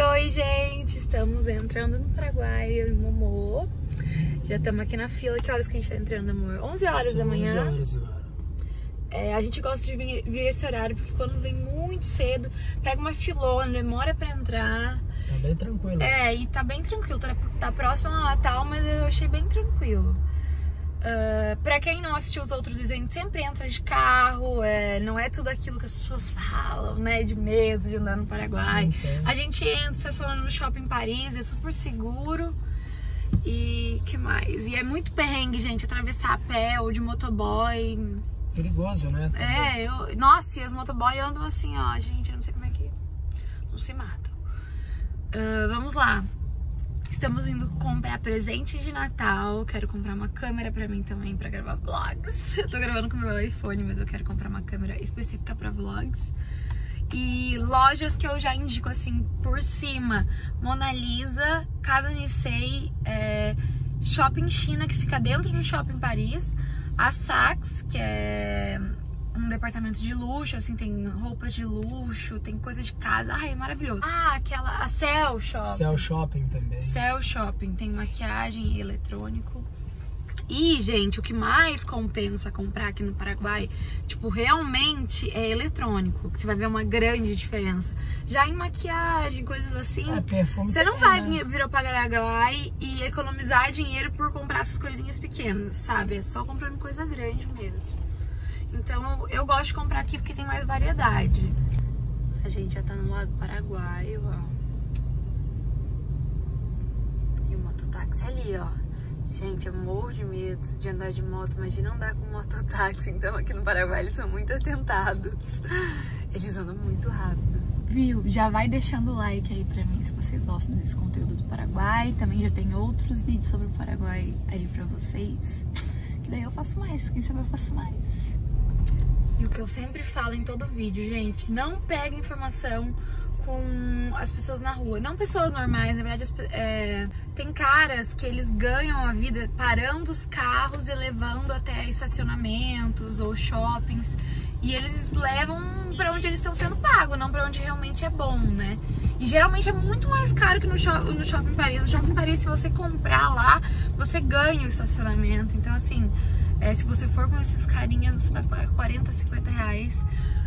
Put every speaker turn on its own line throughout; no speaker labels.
Oi, oi, gente! Estamos entrando no Paraguai, eu e Momô. Já estamos aqui na fila. Que horas que a gente tá entrando, amor? 11 horas
São
da manhã.
11 horas agora.
É, a gente gosta de vir, vir esse horário porque quando vem muito cedo, pega uma filona, demora pra entrar.
Tá bem tranquilo.
É, e tá bem tranquilo. Tá, tá próximo ao Natal, mas eu achei bem tranquilo. Uh, pra quem não assistiu os outros gente sempre entra de carro, é, não é tudo aquilo que as pessoas falam, né? De medo de andar no Paraguai.
Então,
A gente entra, estaciona no shopping Paris, é super seguro. E que mais? E é muito perrengue, gente, atravessar a pé ou de motoboy.
perigoso, né?
É, eu. Nossa, e as motoboy andam assim, ó, gente, eu não sei como é que. Não se matam. Ah, vamos lá. Estamos vindo comprar presentes de Natal. Quero comprar uma câmera pra mim também pra gravar vlogs. Eu tô gravando com meu iPhone, mas eu quero comprar uma câmera específica pra vlogs. E lojas que eu já indico assim por cima: Mona Lisa, Casa Nissei, é, Shopping China, que fica dentro do Shopping Paris, a Saks, que é um departamento de luxo, assim, tem roupas de luxo, tem coisa de casa. Ai, é maravilhoso. Ah, aquela. A Cell Shopping.
Cell Shopping também.
Cell Shopping, tem maquiagem e eletrônico. E, gente, o que mais compensa comprar aqui no Paraguai, tipo, realmente é eletrônico. que Você vai ver uma grande diferença. Já em maquiagem, coisas assim,
É, perfume
você não vai
né?
vir, vir ao Paraguai e economizar dinheiro por comprar essas coisinhas pequenas, sabe? É só comprando coisa grande mesmo. Então, eu gosto de comprar aqui porque tem mais variedade. A gente já tá no lado paraguaio, ó. E o mototáxi ali, ó. Gente, eu morro de medo de andar de moto. Imagina andar com mototáxi. Então, aqui no Paraguai, eles são muito atentados. Eles andam muito rápido. Viu? Já vai deixando o like aí pra mim se vocês gostam desse conteúdo do Paraguai. Também já tem outros vídeos sobre o Paraguai aí pra vocês. Que daí eu faço mais. Quem sabe eu faço mais. E o que eu sempre falo em todo vídeo, gente, não pega informação com as pessoas na rua. Não pessoas normais, na verdade, é, tem caras que eles ganham a vida parando os carros e levando até estacionamentos ou shoppings. E eles levam pra onde eles estão sendo pagos, não pra onde realmente é bom, né? E geralmente é muito mais caro que no, shop, no Shopping Paris. No Shopping Paris, se você comprar lá, você ganha o estacionamento. Então, assim, é, se você for com esses carinhas, você vai pagar 40, 50 reais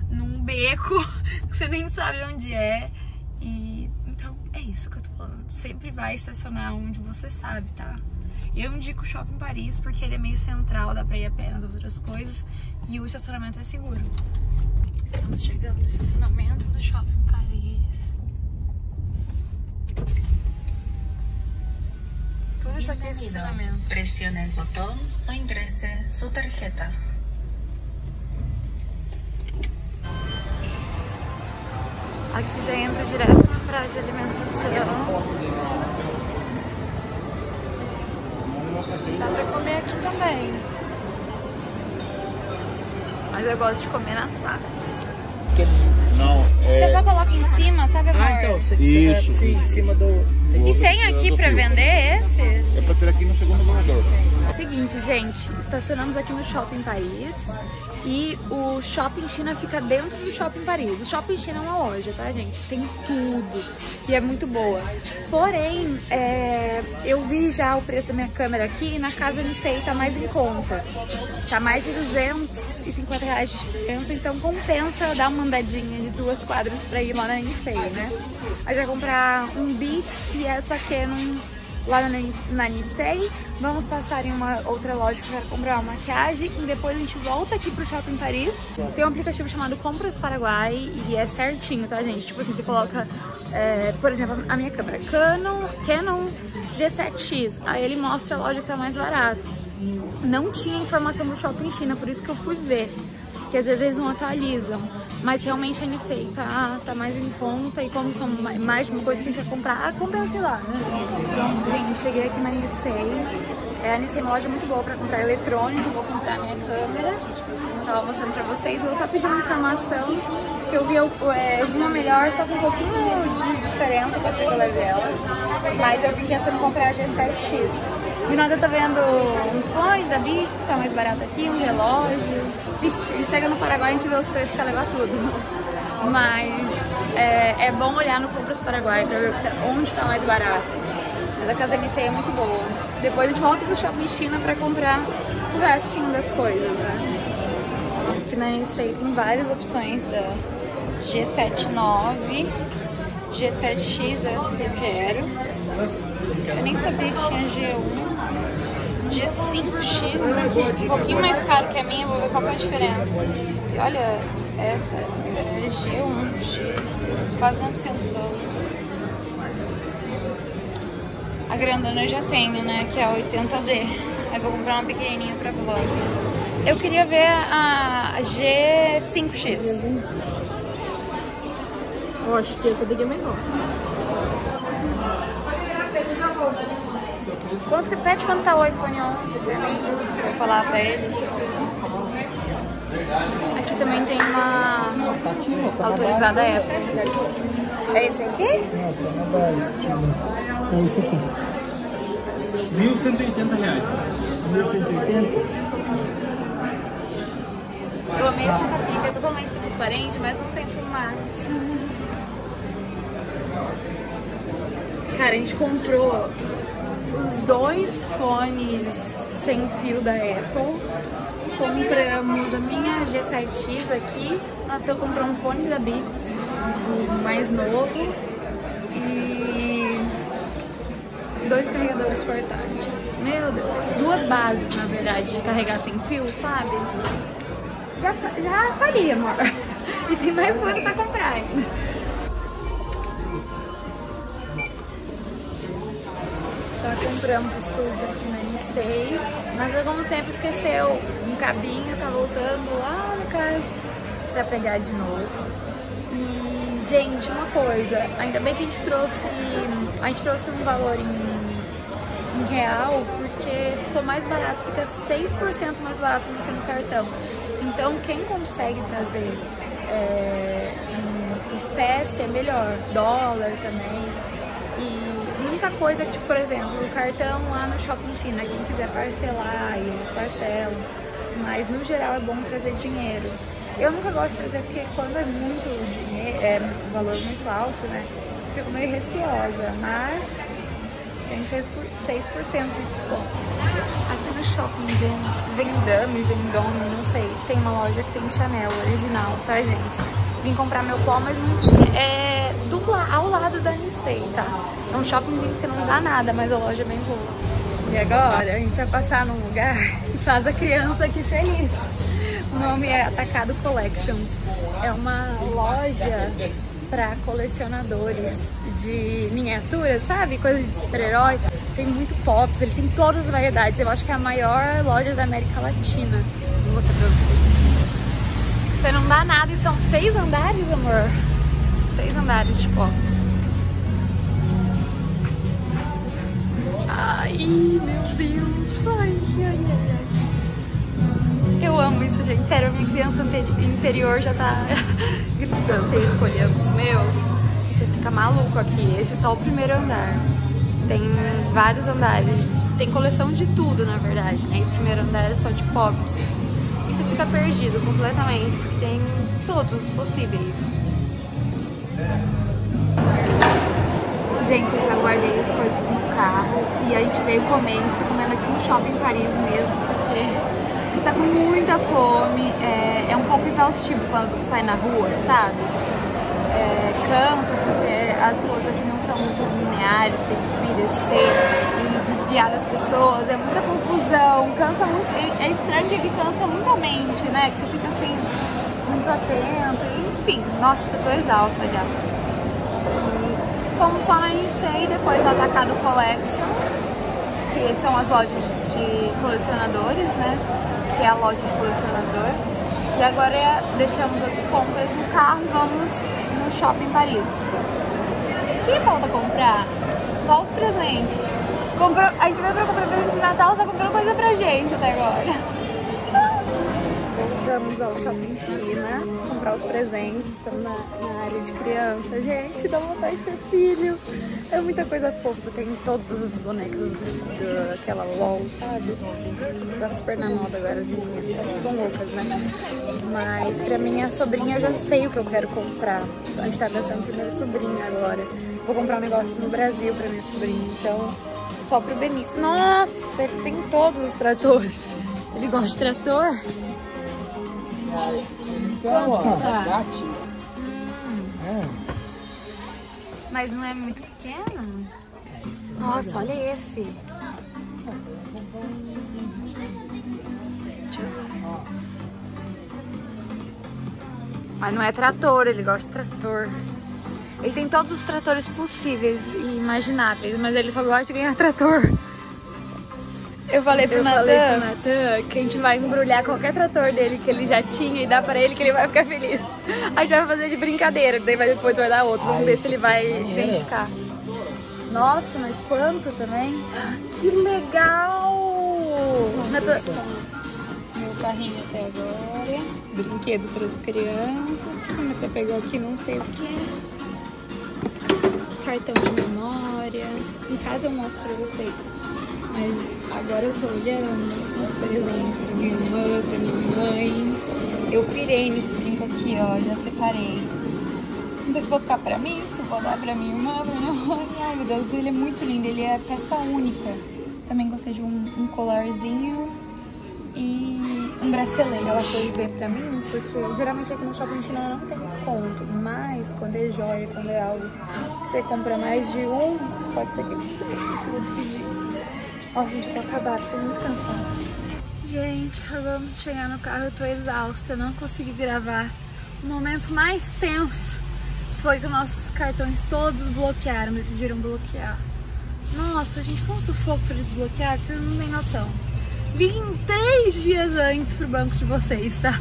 num beco que você nem sabe onde é. E então é isso que eu tô falando. Sempre vai estacionar onde você sabe, tá? Eu indico o Shopping Paris porque ele é meio central, dá pra ir a pé nas outras coisas e o estacionamento é seguro. Estamos chegando no estacionamento do Shopping Paris. Tudo isso aqui é estacionamento.
Presione el botón o ingrese su tarjeta.
Aqui já entra direto na praça de alimentação. Dá pra comer aqui também. Mas eu gosto de comer na sala.
Não,
Você
é.
só coloca em cima, sabe, amor?
Ah, então, você,
Isso,
você, sim, em cima do.
E tem aqui pra
fio.
vender esses?
É pra ter aqui no segundo corredor.
Seguinte, gente, estacionamos aqui no Shopping Paris e o Shopping China fica dentro do Shopping Paris. O Shopping China é uma loja, tá, gente? Tem tudo e é muito boa. Porém, é, eu vi já o preço da minha câmera aqui e na casa Nissei tá mais em conta. Tá mais de 250 reais de diferença, então compensa dar uma andadinha de duas quadras pra ir lá na Nissei, né? A gente vai comprar um Beats e essa Canon lá na, Nissei. Vamos passar em uma outra loja para comprar uma maquiagem e depois a gente volta aqui pro Shopping Paris. Tem um aplicativo chamado Compras Paraguai e é certinho, tá, gente? Tipo assim, você coloca, é, por exemplo, a minha câmera Canon, Canon G7X. Aí ele mostra a loja que tá mais barata. Não tinha informação do Shopping China, por isso que eu fui ver. Que às vezes eles não atualizam. Mas realmente a Nissei tá, tá mais em conta e como são ma- mais de uma coisa que a gente vai comprar, ah, compensa ir lá, né? Então, gente, cheguei aqui na Nissei. É, a Nissei é loja muito boa pra comprar eletrônico, vou comprar minha câmera. Eu tava mostrando pra vocês, vou só pedir uma informação, que eu vi, eu, é, eu vi uma melhor, só com um pouquinho de diferença, pode ser que eu ela. Mas eu vim pensando em comprar a G7X. E nada tá vendo um fone da Beats, que tá mais barato aqui, um relógio. Vixe, a gente chega no Paraguai e a gente vê os preços que levar tudo. Mas é, é bom olhar no Compras Paraguai pra ver onde tá mais barato. Mas a casa Nisei é muito boa. Depois a gente volta pro Shopping China pra comprar o restinho das coisas, né? Aqui tem várias opções da G79, G7X, essa que eu quero. Eu nem sabia que tinha G1. G5X, um pouquinho mais caro que a minha, vou ver qual é a diferença. E olha, essa é G1X, quase 900 dólares. A grandona eu já tenho, né, que é a 80D. Aí vou comprar uma pequenininha pra vlog. Eu queria ver a G5X.
Eu acho que essa daqui é menor.
Quanto que pede quando tá o iPhone 11 pra mim? Vou falar pra eles. Aqui também tem uma autorizada Apple. É esse aqui?
Não, tá na base. É isso aqui.
1.180 reais.
1180?
Eu amei essa capinha que é totalmente transparente, mas não tem fumaça. Cara, a gente comprou os dois fones sem fio da Apple. Compramos a minha G7X aqui. A Tô comprou um fone da Beats, o mais novo. E dois carregadores portáteis. Meu Deus. Duas bases, na verdade, de carregar sem fio, sabe? Já, já faria, amor. E tem mais coisa pra comprar ainda. Já compramos as coisas aqui na Nicei. Mas eu, como sempre, esqueceu um cabinho, tá voltando lá no caixa pra pegar de novo. E, gente, uma coisa, ainda bem que a gente trouxe. A gente trouxe um valor em, em real, porque ficou mais barato, fica 6% mais barato do que no cartão. Então quem consegue trazer é, espécie é melhor, dólar também. Única coisa que, tipo, por exemplo, o cartão lá no Shopping China, quem quiser parcelar, eles parcelam. Mas no geral é bom trazer dinheiro. Eu nunca gosto de trazer porque quando é muito dinheiro, é um valor muito alto, né? Fico meio receosa, mas tem 6%, por- 6 de desconto. Aqui no shopping Ven- Vendame, Vendome, não sei, tem uma loja que tem Chanel original, tá, gente? Vim comprar meu pó, mas não tinha. É do, ao lado da Nicei, tá? É um shoppingzinho que você não dá nada, mas a loja é bem boa. E agora a gente vai passar num lugar que faz a criança aqui feliz. O nome é Atacado Collections. É uma loja para colecionadores de miniaturas, sabe? Coisa de super-herói. Tem muito pops, ele tem todas as variedades. Eu acho que é a maior loja da América Latina. Vou mostrar pra vocês. Você não dá nada e são seis andares, amor. Seis andares de pops. Ai, meu Deus. Ai, ai, ai, ai. Eu amo isso, gente. Sério, minha criança interior já tá gritando. Você escolher os meus, você fica maluco aqui. Esse é só o primeiro andar. Tem vários andares. Tem coleção de tudo, na verdade, né? Esse primeiro andar é só de pops. E você fica perdido completamente, porque tem todos os possíveis. Gente, eu já guardei as coisas no carro e a gente veio comendo, se comendo aqui no shopping Paris mesmo, porque a gente tá com muita fome, é, é um pouco exaustivo quando sai na rua, sabe? É, cansa, porque as ruas aqui não são muito lineares, tem que subir, descer e desviar das pessoas, é muita confusão, cansa muito, é, é estranho que cansa muito a mente, né? Que você fica assim, muito atento, enfim, nossa, eu tô exausta já. E fomos só na Nicei, depois no Atacado Collections, que são as lojas de colecionadores, né? Que é a loja de colecionador. E agora é- deixamos as compras no carro e vamos no shopping Paris. O que falta comprar? Só os presentes. Comprou, a gente veio pra comprar presente de Natal, só comprou coisa pra gente até agora. Voltamos ao Shopping China, comprar os presentes, estamos na, na área de criança. Gente, dá vontade de ter filho. É muita coisa fofa, tem todos os bonecos daquela LOL, sabe? Tá super na moda agora, as meninas ficam loucas, né? Mas pra minha sobrinha eu já sei o que eu quero comprar. A gente tá pensando primeiro sobrinha agora. Vou comprar um negócio no Brasil pra minha sobrinha, então só pro Benício. Nossa, ele tem todos os tratores. Ele gosta de trator?
Então, ó,
tá?
grátis. É.
Mas não é muito pequeno?
É isso.
Nossa, olha esse. Mas não é trator, ele gosta de trator. Ele tem todos os tratores possíveis e imagináveis, mas ele só gosta de ganhar trator. Eu falei pro
Eu falei pro
Natan que a gente vai embrulhar qualquer trator dele que ele já tinha e dar pra ele que ele vai ficar feliz. A gente vai fazer de brincadeira, daí vai- depois vai dar outro. Vamos
Ah,
ver se ele vai
é
identificar. Nossa, mas quanto também? Que legal! Natan... Meu carrinho até agora. Brinquedo para as crianças. Que a Natan pegou aqui, não sei o que. Cartão de memória. Em casa eu mostro pra vocês. Mas agora eu tô olhando os presentes pra minha irmã, pra minha mãe. Eu pirei nesse brinco aqui, ó. Já separei. Não sei se vou ficar pra mim, se vou dar pra minha irmã, pra minha mãe. Ai, meu Deus, ele é muito lindo. Ele é peça única. Também gostei de um, um colarzinho e um bracelete. Ela foi ver pra mim, porque geralmente aqui no Shopping China não tem desconto. Mas quando é joia, quando é algo você compra mais de um, pode ser que se você pedir. Nossa, gente, eu tô acabada, tô muito cansada. Gente, vamos chegar no carro, eu tô exausta, não consegui gravar. O momento mais tenso foi que nossos cartões todos bloquearam, decidiram bloquear. Nossa, gente, foi um sufoco pra eles bloquear, que vocês não têm noção. Vim três dias antes pro banco de vocês, tá?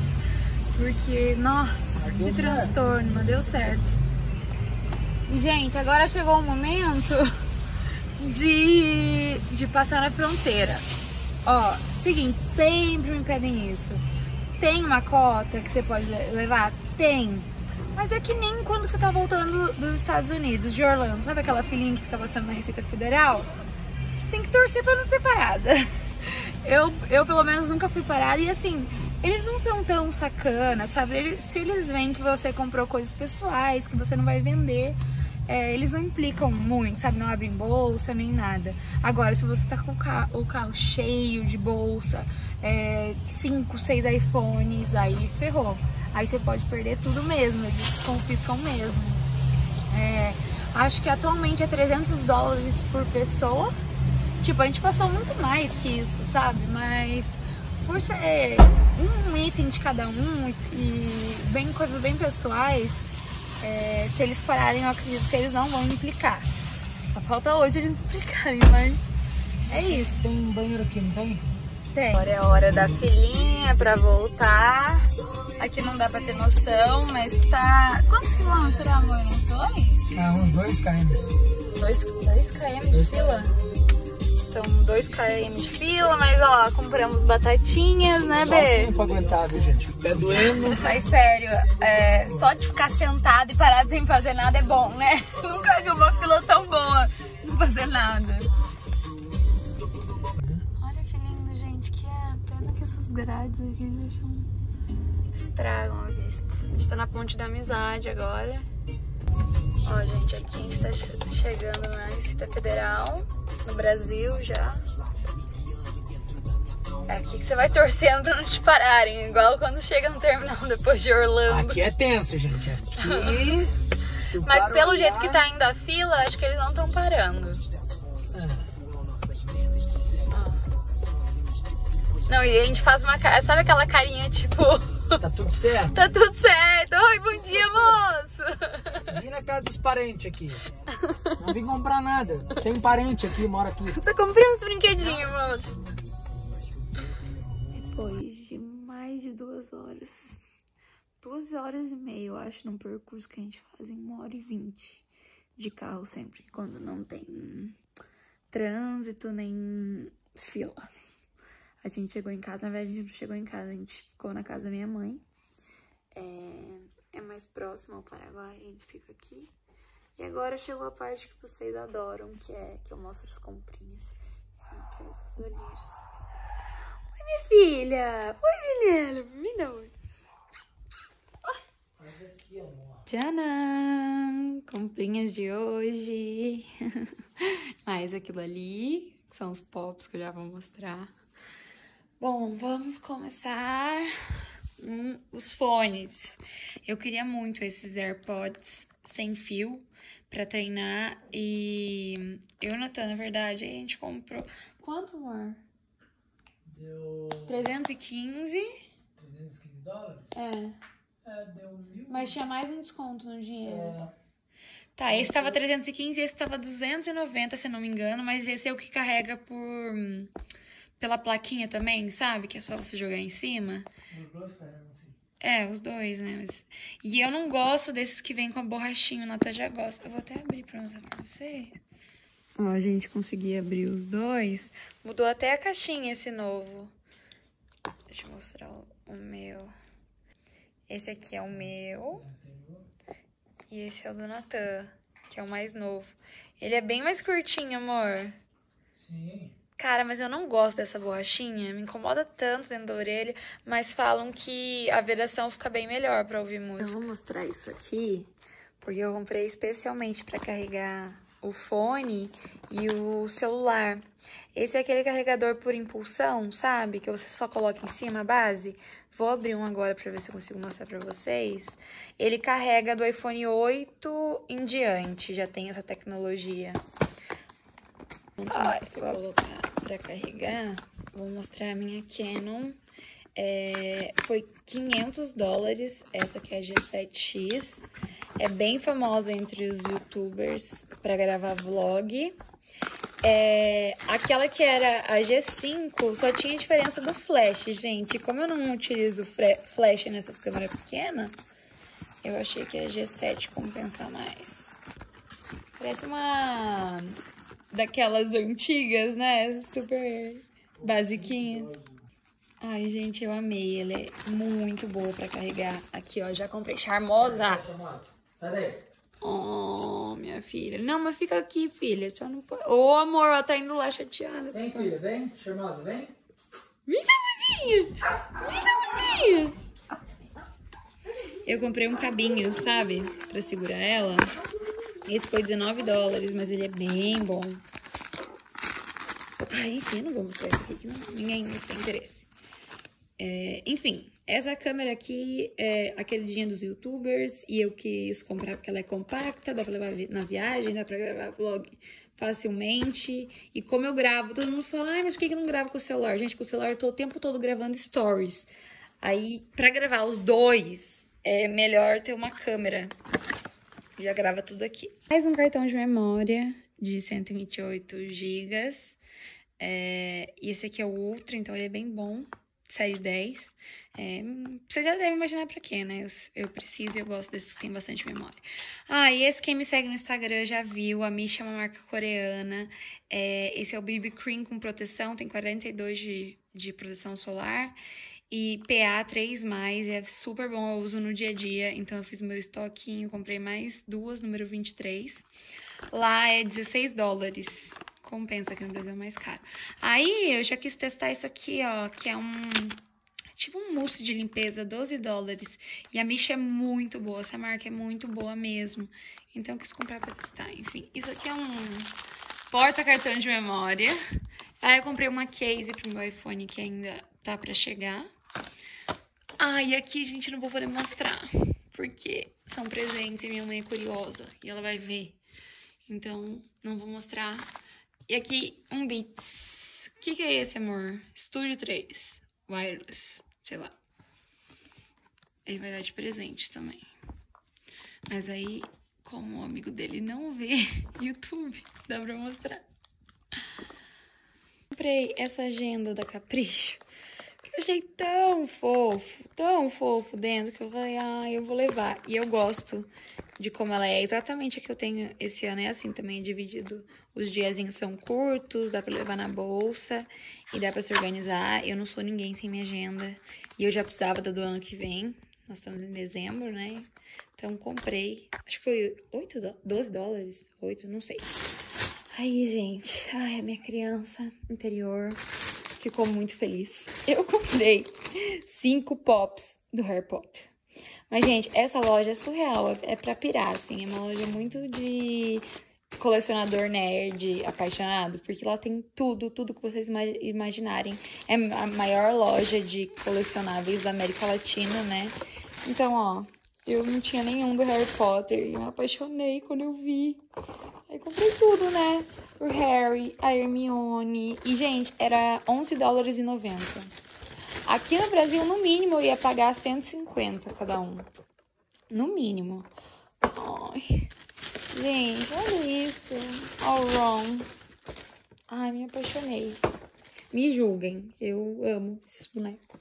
Porque, nossa,
deu
que
certo.
transtorno, mas deu certo. E, gente, agora chegou o momento de, de passar na fronteira. Ó, seguinte, sempre me pedem isso. Tem uma cota que você pode le- levar? Tem. Mas é que nem quando você tá voltando dos Estados Unidos, de Orlando. Sabe aquela filhinha que fica passando na Receita Federal? Você tem que torcer pra não ser parada. Eu, eu pelo menos, nunca fui parada. E assim, eles não são tão sacanas, sabe? Se eles veem que você comprou coisas pessoais, que você não vai vender, é, eles não implicam muito, sabe? Não abrem bolsa nem nada. Agora, se você tá com o ca- o carro cheio de bolsa, é, cinco, seis iPhones, aí ferrou. Aí você pode perder tudo mesmo, eles confiscam mesmo. É, acho que atualmente é 300 dólares por pessoa. Tipo, a gente passou muito mais que isso, sabe? Mas por ser um item de cada um e bem coisas bem pessoais, é, se eles pararem, eu acredito que eles não vão implicar. Só falta hoje eles implicarem, mas é isso.
Tem um banheiro aqui, não tem?
Tem. Agora é a hora da filhinha pra voltar. Aqui não dá pra ter noção, mas tá. Quantos quilômetros será, amor? Uns dois?
Ah, uns 2 km.
2 km de
Dois
fila? Então, 2 km de fila, mas ó, compramos batatinhas, né,
Só assim
Bê?
pra aguentar, viu, gente? O pé doendo.
Mas sério, é, só de ficar sentado e parado sem fazer nada é bom, né? Nunca vi uma fila tão boa não fazer nada. Olha que lindo, gente, que é. Pena que essas grades aqui deixam. estragam a vista. A gente tá na ponte da amizade agora. Ó, gente, aqui a gente tá che- chegando na Receita Federal, no Brasil já. É aqui que você vai torcendo pra não te pararem, igual quando chega no terminal depois de Orlando.
Aqui é tenso, gente. Aqui.
Mas pelo
olhar-
jeito que tá indo a fila, acho que eles não estão parando.
É.
Não, e a gente faz uma cara. Sabe aquela carinha tipo.
Tá tudo certo?
tá tudo certo. Oi, bom dia, moço.
Vim na casa dos parentes aqui. Não vim comprar nada. Tem parente aqui, mora aqui.
Só comprei uns brinquedinhos, moço. Depois de mais de duas horas. Duas horas e meia, eu acho, num percurso que a gente faz em uma hora e vinte de carro sempre, quando não tem trânsito nem fila. A gente chegou em casa, na verdade a gente não chegou em casa, a gente ficou na casa da minha mãe. É, é mais próximo ao Paraguai, a gente fica aqui. E agora chegou a parte que vocês adoram, que é que eu mostro as comprinhas. Gente, olha essas olheiras, meu Deus. Oi, minha filha! Oi, menina! Me dá oi. Tcharam! Comprinhas de hoje. Mais aquilo ali, que são os pops que eu já vou mostrar. Bom, vamos começar hum, os fones. Eu queria muito esses AirPods sem fio pra treinar e eu, Natan, na verdade, a gente comprou. Quanto, amor?
Deu
315?
315 dólares?
É.
É, deu mil.
Mas tinha mais um desconto no dinheiro.
É,
Tá, esse tava 315 e esse tava 290, se não me engano, mas esse é o que carrega por pela plaquinha também, sabe? Que é só você jogar em cima.
os dois carregam assim.
É, os dois, né? Mas- E eu não gosto desses que vem com a borrachinha, o Nata já gosta. Eu vou até abrir pra mostrar pra vocês. Ó, a gente conseguiu abrir os dois. Mudou até a caixinha esse novo. Deixa eu mostrar o, o meu. Esse aqui é o meu. E esse é o do Natan, que é o mais novo. Ele é bem mais curtinho, amor.
Sim.
Cara, mas eu não gosto dessa borrachinha. Me incomoda tanto dentro da orelha. Mas falam que a vedação fica bem melhor pra ouvir música. Eu vou mostrar isso aqui, porque eu comprei especialmente pra carregar o fone e o celular. Esse é aquele carregador por impulsão, sabe? Que você só coloca em cima a base. Vou abrir um agora pra ver se eu consigo mostrar pra vocês. Ele carrega do iPhone 8 em diante, já tem essa tecnologia. Ó, vou colocar pra carregar. Vou mostrar a minha Canon. É, foi 500 dólares. Essa aqui é a G7X. É bem famosa entre os youtubers pra gravar vlog. É, aquela que era a G5 só tinha diferença do flash, gente. Como eu não utilizo flash nessas câmeras pequenas, eu achei que a G7 compensa mais. Parece uma daquelas antigas, né? Super basiquinha. Ai, gente, eu amei. Ela é muito boa pra carregar. Aqui, ó, já comprei. Charmosa!
Sai daí.
Oh, minha filha. Não, mas fica aqui, filha. Só não pode. Ô, amor, ela tá indo lá chateada.
Vem, filha, vem. Charmosa, vem.
Vem, Samuzinha! Vem, Samuzinha! Eu comprei um cabinho, sabe? Pra segurar ela. Esse foi 19 dólares, mas ele é bem bom. Ah, enfim, eu não vou mostrar isso aqui, que ninguém tem interesse. É, enfim, essa câmera aqui é a queridinha dos youtubers e eu quis comprar porque ela é compacta, dá pra levar na viagem, dá pra gravar vlog facilmente. E como eu gravo, todo mundo fala, ai, mas por que eu não gravo com o celular? Gente, com o celular eu tô o tempo todo gravando stories. Aí, pra gravar os dois, é melhor ter uma câmera. Já grava tudo aqui. Mais um cartão de memória de 128 GB. É, e esse aqui é o Ultra, então ele é bem bom. Série 10. É, você já deve imaginar pra quê, né? Eu, eu preciso e eu gosto desses que tem bastante memória. Ah, e esse quem me segue no Instagram já viu. A Misha é uma marca coreana. É, esse é o BB Cream com proteção, tem 42 de, de proteção solar. E PA 3+, é super bom, eu uso no dia a dia. Então eu fiz meu estoquinho, comprei mais duas, número 23. Lá é 16 dólares. Compensa aqui no Brasil é mais caro. Aí eu já quis testar isso aqui, ó, que é um tipo um mousse de limpeza, 12 dólares. E a Misha é muito boa, essa marca é muito boa mesmo. Então eu quis comprar pra testar. Enfim, isso aqui é um porta-cartão de memória. Aí eu comprei uma case pro meu iPhone que ainda tá pra chegar. Ah, e aqui, gente, não vou poder mostrar. Porque são presentes e minha mãe é curiosa. E ela vai ver. Então, não vou mostrar. E aqui, um Beats. O que, que é esse, amor? Studio 3. Wireless. Sei lá. Ele vai dar de presente também. Mas aí, como o amigo dele não vê YouTube, dá pra mostrar. Comprei essa agenda da Capricho. Eu achei tão fofo, tão fofo dentro, que eu falei, ah, eu vou levar. E eu gosto de como ela é exatamente a que eu tenho esse ano. É assim também, é dividido. Os diazinhos são curtos, dá pra levar na bolsa e dá pra se organizar. Eu não sou ninguém sem minha agenda. E eu já precisava da do ano que vem. Nós estamos em dezembro, né? Então comprei. Acho que foi 8 dó 12 dólares? 8, não sei. Aí, gente. Ai, a minha criança interior ficou muito feliz. Eu comprei cinco pops do Harry Potter. Mas, gente, essa loja é surreal. É, é pra pirar, assim. É uma loja muito de colecionador nerd apaixonado, porque lá tem tudo, tudo que vocês ima- imaginarem. É a maior loja de colecionáveis da América Latina, né? Então, ó, eu não tinha nenhum do Harry Potter e me apaixonei quando eu vi. Aí comprei tudo, né? O Harry, a Hermione. E, gente, era 11 dólares e 90. Aqui no Brasil, no mínimo, eu ia pagar 150 cada um. No mínimo. Ai. Gente, olha isso. All wrong. Ai, me apaixonei. Me julguem. Eu amo esses bonecos.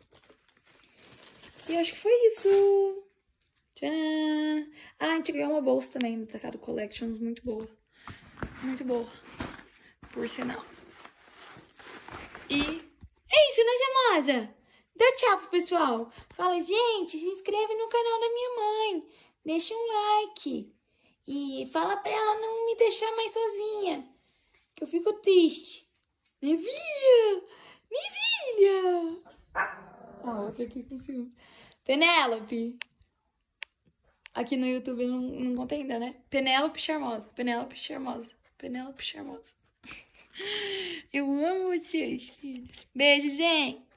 E acho que foi isso. Tcharam! Ah, a gente ganhou uma bolsa também do Tacado Collections. Muito boa. Muito boa. Por sinal. E é isso, né, Gemosa? Dá tchau pro pessoal. Fala, gente, se inscreve no canal da minha mãe. Deixa um like. E fala pra ela não me deixar mais sozinha. Que eu fico triste. Minha filha! Ah, outra aqui com ciúme. Penélope! Aqui no YouTube não, não contei ainda, né? Penélope Charmosa. Penélope Charmosa. Penélope Charmosa. Eu amo vocês, filhos. Beijo, gente!